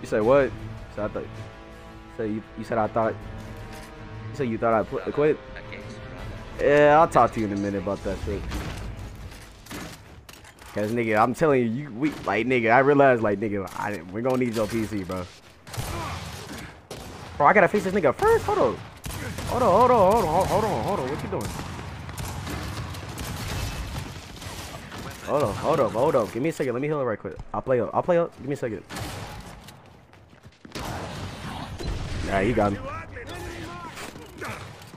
You said what? You said I thought. You said you, you said I thought. You said you thought I put, quit. Yeah, I'll talk to you in a minute about that shit. Cause nigga, I'm telling you, you we like nigga. I realize like nigga, I we're gonna need your PC, bro. Bro, I gotta face this nigga first. Hold on, hold on, hold on, hold on, hold on, hold on. What you doing? Hold on, hold up, hold up. Give me a second. Let me heal it right quick. I'll play up. I'll play up. Give me a second. Yeah, you got me.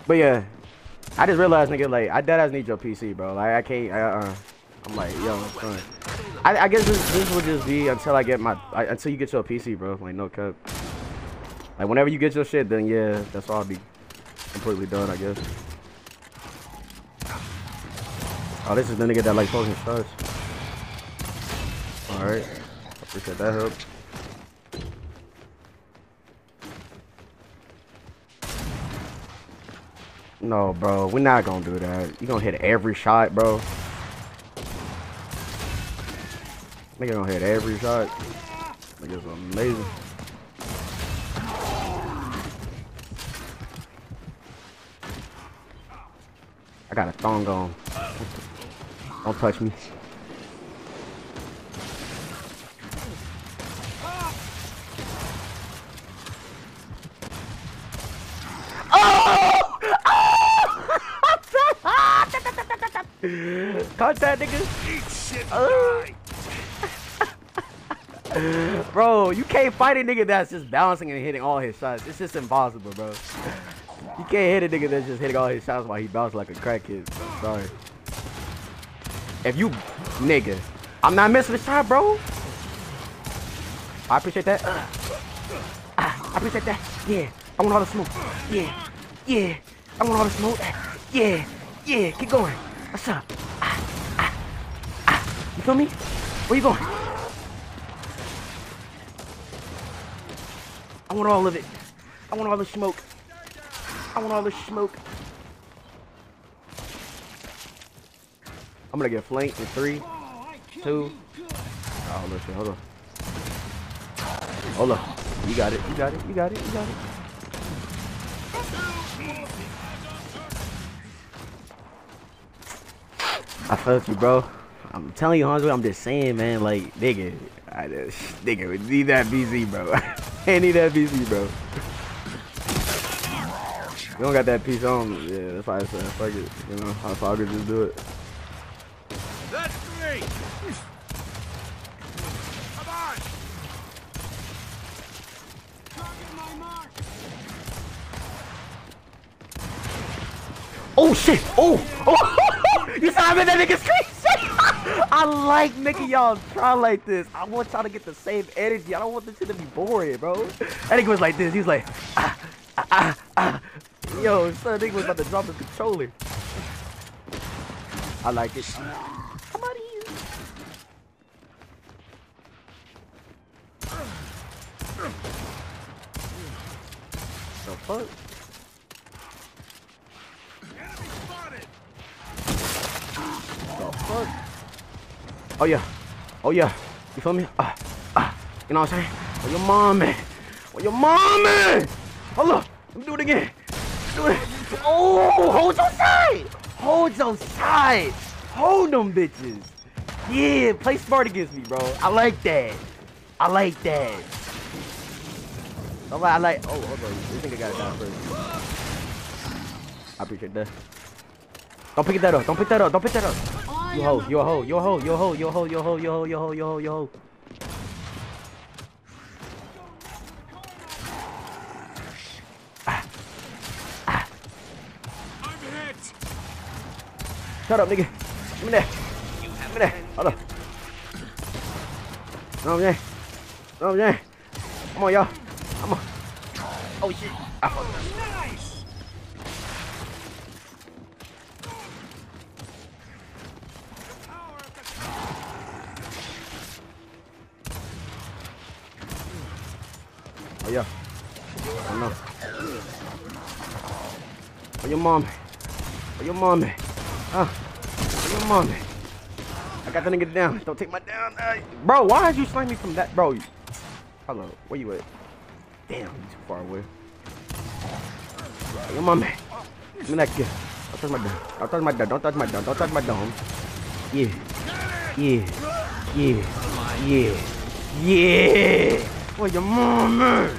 But yeah, I just realized, nigga, like I dead ass need your PC, bro. Like I can't. I, uh, I'm like, yo, son. I, I guess this, this will just be until I get my I, until you get your PC, bro. Like no cut. Like whenever you get your shit, then yeah, that's all I'll be completely done, I guess. Oh, this is the nigga that like posting stars. All right, appreciate that help. No, bro, we're not gonna do that. You gonna hit every shot, bro. Nigga gonna hit every shot. Nigga's amazing. I got a thong on. Don't touch me. Oh! Contact nigga. Oh. bro, you can't fight a nigga that's just bouncing and hitting all his shots. It's just impossible, bro. You can't hit a nigga that's just hitting all his shots while he bounces like a crackhead. Sorry. If you, nigga, I'm not missing the shot, bro. I appreciate that. Ah, I appreciate that. Yeah, I want all the smoke. Yeah, yeah, I want all the smoke. Yeah, yeah, keep going. What's up? Ah, ah, ah. You feel me? Where you going? I want all of it. I want all the smoke. I want all the smoke. I'm gonna get flanked in three, two. Oh, listen, hold on. Hold on. You got it. You got it. You got it. You got it. I felt you, bro. I'm telling you, Hanzo, I'm just saying, man, like, nigga, I just, nigga, we need that PC, bro. I need that PC, bro. You don't got that piece on, yeah, that's why I said, fuck it, you know, I thought I could just do it. That's three. Come on. Oh shit! Oh! Oh! You saw in that nigga's face! I like making y'all try like this. I want y'all to get the same energy. I don't want this shit to be boring, bro. That nigga was like this. He was like, ah, ah, ah, ah. Yo, son, nigga was about to drop his controller. I like it. Come on, you. The fuck? The fuck? Oh yeah. Oh yeah. You feel me? Ah, ah. You know what I'm saying? Oh your mommy. Oh your mommy. Hold up. Let me do it again. Do it. Oh, hold your side. Hold your side. Hold them bitches. Yeah, play smart against me, bro. I like that. I like that. I like, I like oh, hold on. Think I got it down first. I appreciate that. Don't pick that up. Don't pick that up. Don't pick that up. You a hoe. You a hoe. You a hoe. You a hoe. You a hoe. You a hoe. You a hoe. You a hoe. You a hoe. You a hoe. I'm hit. Shut up, nigga. Give me that. Give me that. Hold on. No, man. No, man. Come on, y'all. Come on. Oh, shit. Ah. Nice. Yeah. Oh, no. Oh, your mommy. Oh, your mommy. Huh? Oh, your mommy. I got the nigga down. Don't take my down. Bro, why did you slam me from that? Bro, Hold on, where you at? Damn, you too far away. My man. Give me that kill. Don't touch my dome. Don't touch my dome. Don't touch my dome. Don't touch my dome. Yeah. Yeah. Yeah. Yeah. Yeah. Where your mom at?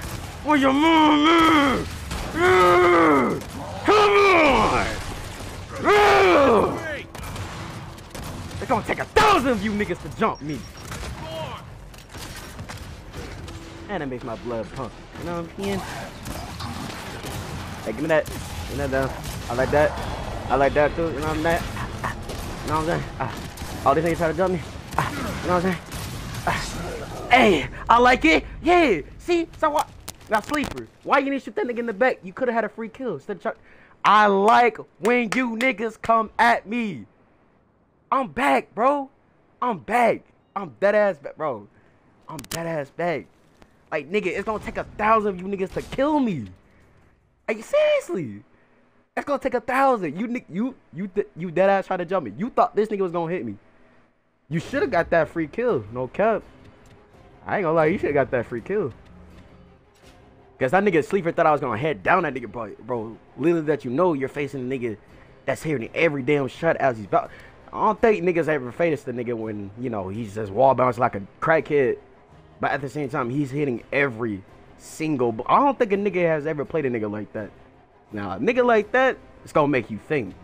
Where your mom at? Yeah. Come on. Yeah. It's gonna take a thousand of you niggas to jump me. And it makes my blood pump. You know what I'm saying? Hey, give me that. Give me that down. I like that. I like that too. You know what I'm saying? You know what I'm saying? Ah. All these niggas try to jump me. Ah. You know what I'm saying? Hey, I like it. Yeah. See? So what? Now, sleeper. Why you didn't shoot that nigga in the back? You could have had a free kill. Try- I like when you niggas come at me. I'm back, bro. I'm back. I'm dead ass back, bro. I'm dead ass back. Like, nigga, it's gonna take a thousand of you niggas to kill me. Like, seriously. It's gonna take a thousand. You, you, you, you dead ass trying to jump me. You thought this nigga was gonna hit me. You should have got that free kill. No cap. I ain't gonna lie. You should have got that free kill. Cause that nigga sleeper thought I was gonna head down that nigga, bro. Bro, little that you know, you're facing a nigga that's hearing every damn shot as he's about. I don't think niggas ever face the nigga when you know he's just wall bounce like a crackhead, but at the same time he's hitting every single. I don't think a nigga has ever played a nigga like that. Now, a nigga like that, it's gonna make you think.